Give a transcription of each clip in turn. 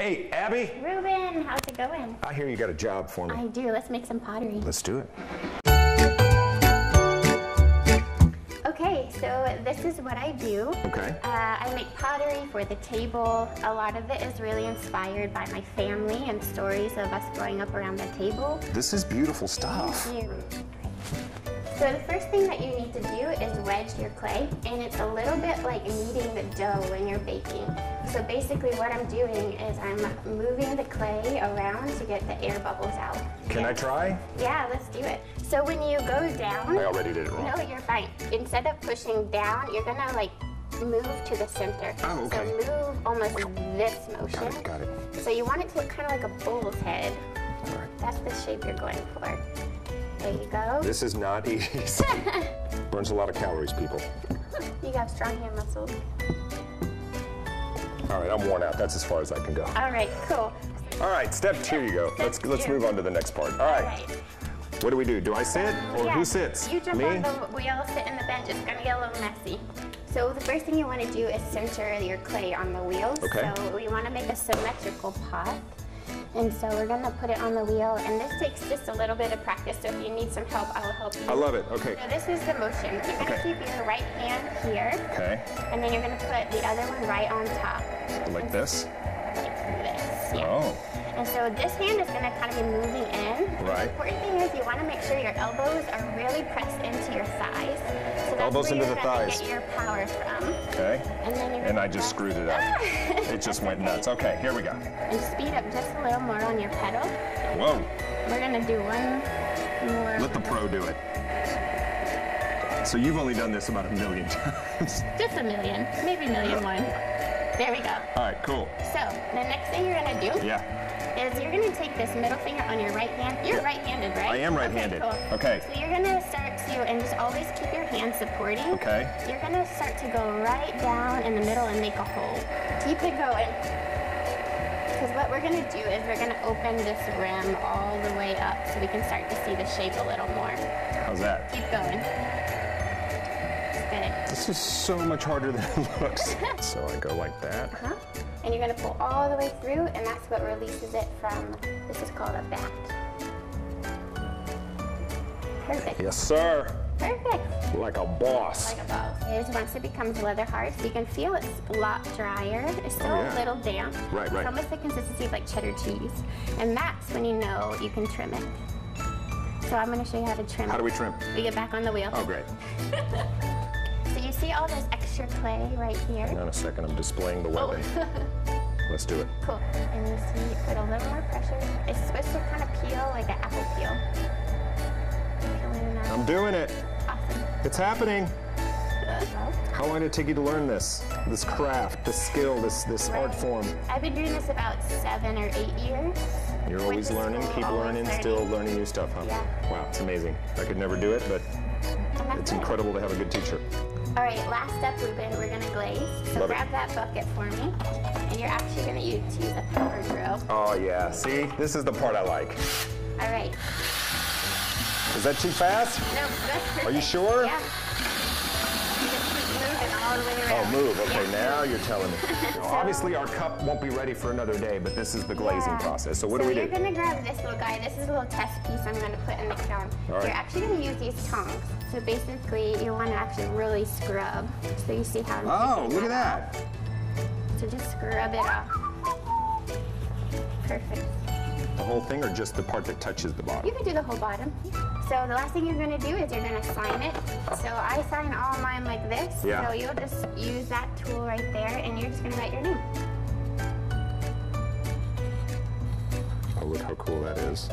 Hey, Abby, Ruben, how's it going? I hear you got a job for me. I do. Let's make some pottery. Let's do it. Okay, so this is what I do. Okay. Uh, I make pottery for the table. A lot of it is really inspired by my family and stories of us growing up around the table. This is beautiful stuff. Thank you. So the first thing that you need to do is wedge your clay, and it's a little bit like kneading the dough when you're baking. So basically what I'm doing is I'm moving the clay around to get the air bubbles out. Can I try? Yeah, let's do it. So when you go down, I already did it wrong. no, you're fine. Instead of pushing down, you're gonna like move to the center. Oh, okay. So move almost this motion. Got it, got it. So you want it to look kind of like a bull's head. Right. That's the shape you're going for. There you go. This is not easy. Burns a lot of calories, people. You got strong hand muscles. All right, I'm worn out. That's as far as I can go. All right, cool. All right, step two you go. Let's let's two. move on to the next part. All All right. right. What do we do? Do I sit or Yeah, who sits? You jump Me? on the wheel, sit in the bench. It's gonna get a little messy. So the first thing you want to do is center your clay on the wheels. Okay. So we want to make a symmetrical pot. And so we're gonna put it on the wheel, and this takes just a little bit of practice. So if you need some help, I will help you. I love it. Okay. So this is the motion. You're gonna Okay. keep your right hand here, Okay. and then you're gonna put the other one right on top. Like this? Like this. Yeah. Oh. And so this hand is going to kind of be moving in. Right. The important thing is you want to make sure your elbows are really pressed into your thighs. So that's Elbows where into you're the gonna thighs. Get your power from. Okay. And then you're And I just screwed it up. It just went nuts. Okay, here we go. And speed up just a little more on your pedal. Whoa. We're going to do one more. Let the pro do it. So you've only done this about a million times. Just a million, maybe a million uh, one. There we go. All right, cool. So the next thing you're going to do Yeah. is you're going to take this middle finger on your right hand. You're right-handed, right? I am right-handed. Okay, cool. Okay. So you're going to start to, and just always keep your hand supporting. Okay. You're going to start to go right down in the middle and make a hole. Keep it going. Because what we're going to do is we're going to open this rim all the way up so we can start to see the shape a little more. How's that? Keep going. This is so much harder than it looks. so I go like that. Huh? And you're going to pull all the way through, and that's what releases it from, this is called a bat. Perfect. Yes, sir. Perfect. Like a boss. Like a bow. Is once it becomes leather hard, so you can feel it's a lot drier. It's still Oh, yeah. a little damp. Right, right. It's almost the consistency of like cheddar cheese. And that's when you know you can trim it. So I'm going to show you how to trim How it. do we trim? We get back on the wheel. Oh, great. See all this extra clay right here? Hang on a second. I'm displaying the oh. weapon. Let's do it. Cool. And you see, put a little more pressure. It's supposed to kind of peel like an apple peel. Peeling. Uh, I'm doing it. Awesome. It's happening. How long did it take you to learn this? This craft, this skill, this this art form. I've been doing this about seven or eight years. You're always learning, keep always learning, still learning new stuff, huh? Yeah. Wow, it's amazing. I could never do it, but uh-huh. it's incredible to have a good teacher. All right, last step, Ruben, we're gonna glaze. So Love it. grab that bucket for me. And you're actually gonna use, use a power drill. Oh yeah, see? This is the part I like. All right. Is that too fast? No, that's perfect. Are you sure? Yeah. All the way Oh, move. Okay, Yeah. now you're telling me. Obviously, our cup won't be ready for another day, but this is the glazing Yeah. process. So what so do we you're do? gonna grab this little guy. This is a little test piece I'm gonna put in the crown. All right. You're actually gonna use these tongs. So basically, you wanna actually really scrub. So you see how I'm Oh, look at off. that. So just scrub it off. Perfect. The whole thing or just the part that touches the bottom? You can do the whole bottom. So the last thing you're gonna do is you're gonna sign it. So I sign all mine like this. Yeah. So you'll just use that tool right there and you're just gonna write your name. Oh, look how cool that is.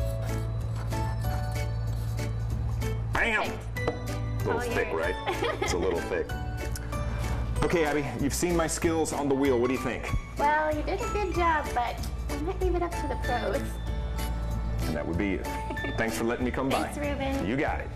Bam! A little All thick, yours. right? It's a little thick. Okay, Abby, you've seen my skills on the wheel. What do you think? Well, you did a good job, but I might leave it up to the pros. And that would be it. Thanks for letting me come by. Thanks, Ruben. You got it.